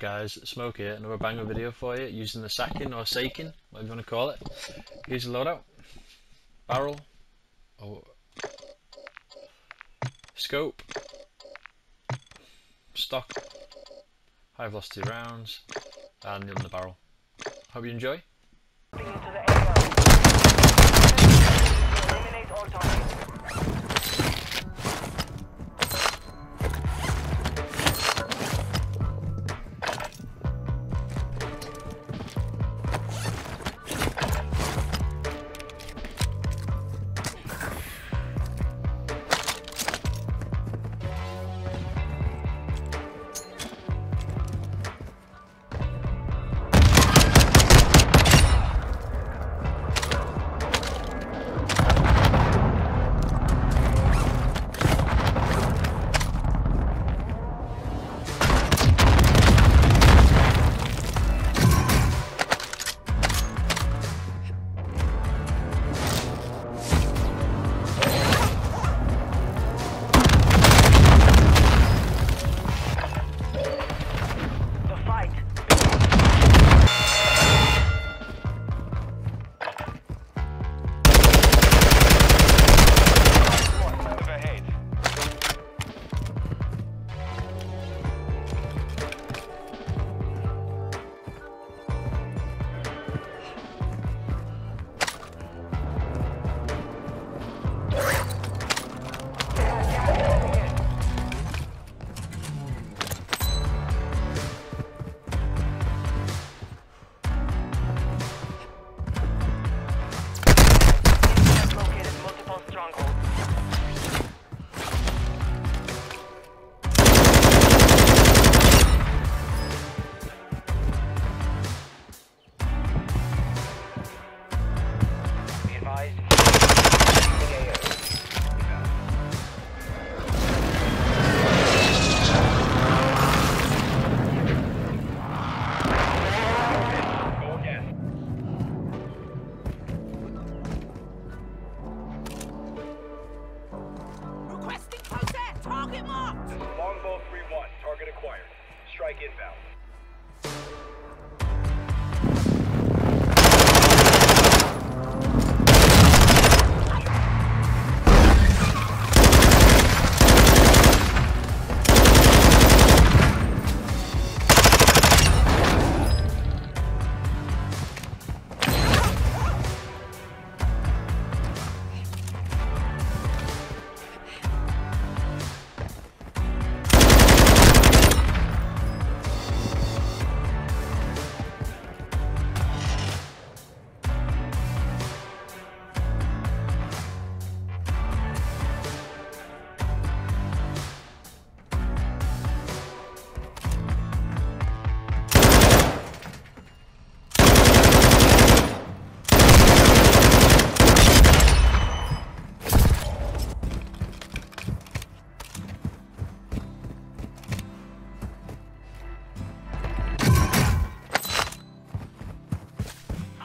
Guys, Smoke here, another banger video for you using the sacking or saking, whatever you want to call it. Here's the loadout. Barrel. Oh. Scope. Stock. High velocity rounds. And the barrel. Hope you enjoy.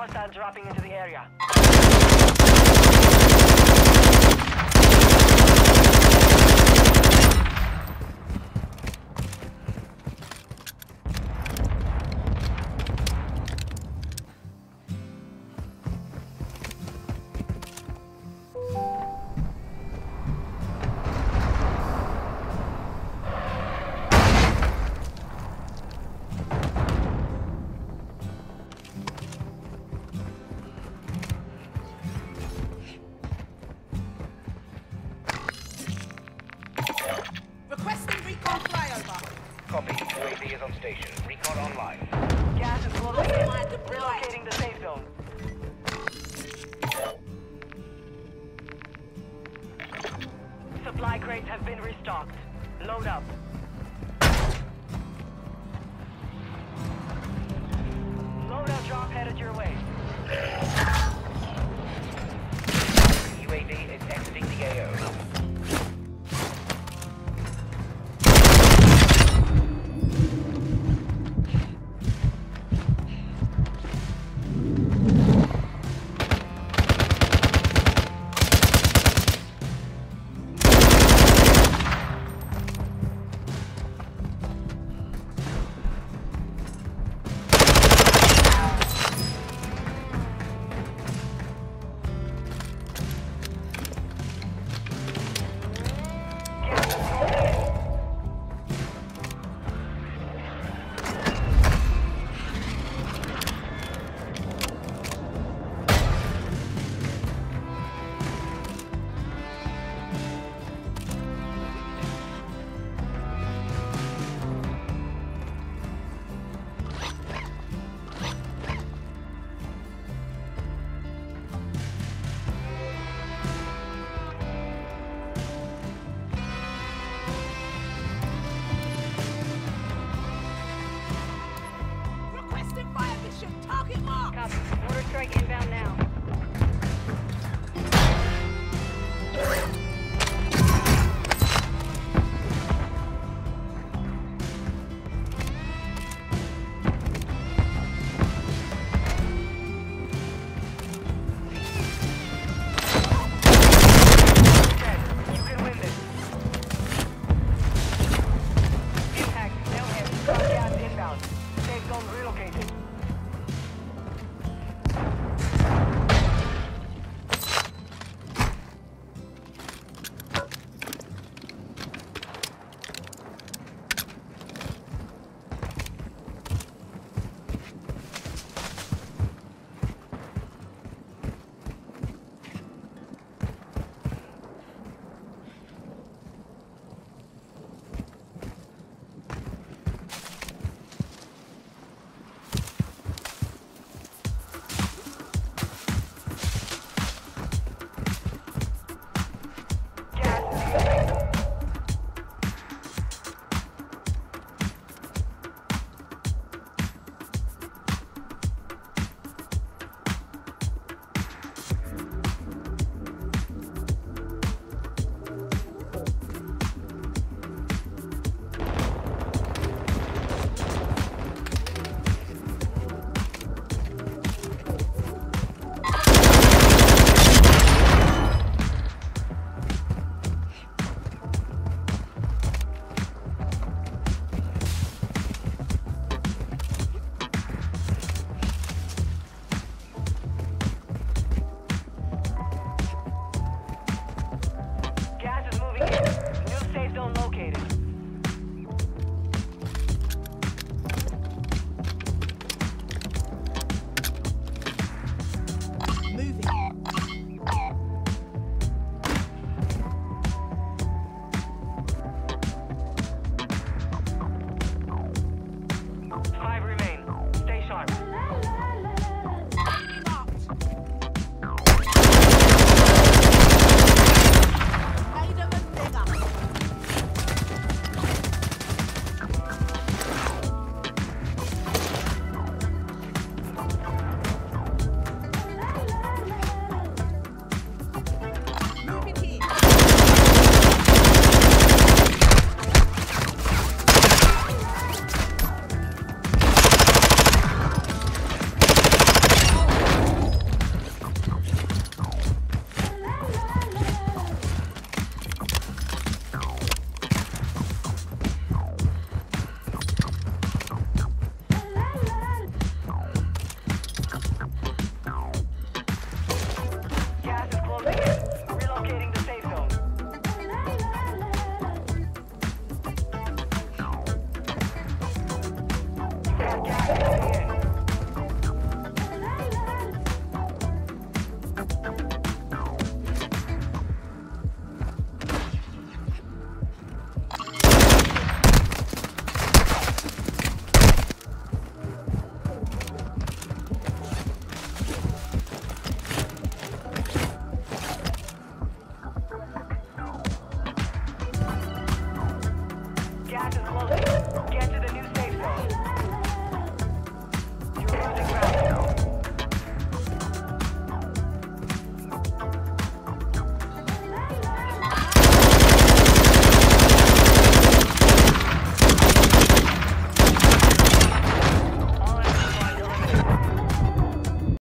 Hostiles dropping into the area. Copy. UAV is on station. Recon online. Gas is closing in. Relocating the safe zone. Supply crates have been restocked. Load up. Strike inbound now.